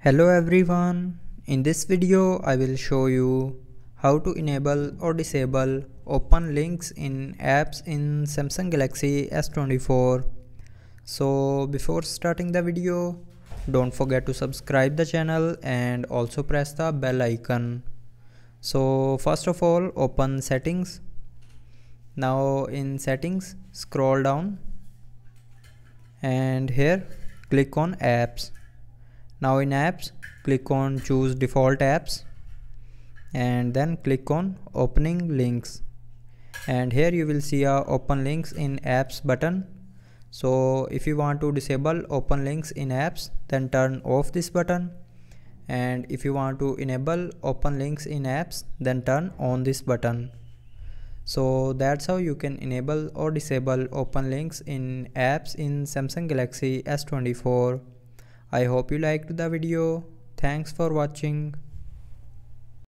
Hello everyone, in this video I will show you how to enable or disable open links in apps in Samsung Galaxy S24. So before starting the video, don't forget to subscribe the channel and also press the bell icon. So first of all open settings. Now in settings scroll down and here click on apps now in apps click on choose default apps and then click on opening links. And here you will see a open links in apps button. So if you want to disable open links in apps then turn off this button. And if you want to enable open links in apps then turn on this button. So that's how you can enable or disable open links in apps in Samsung Galaxy S24 I hope you liked the video. Thanks for watching.